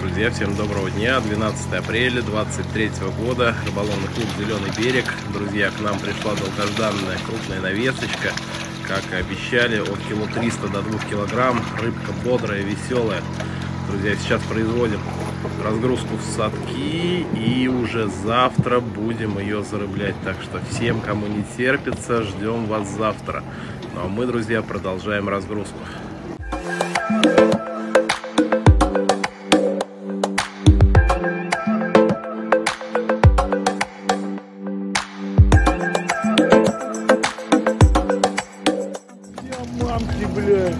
Друзья, всем доброго дня. 12 апреля 23 года. Рыболовный клуб «Зеленый берег». Друзья, к нам пришла долгожданная крупная навесочка. Как и обещали, от кило 300 до 2 килограмм. Рыбка бодрая, веселая. Друзья, сейчас производим разгрузку в садки и уже завтра будем ее зарыблять. Так что всем, кому не терпится, ждем вас завтра. Ну а мы, друзья, продолжаем разгрузку. Где мамки, блядь?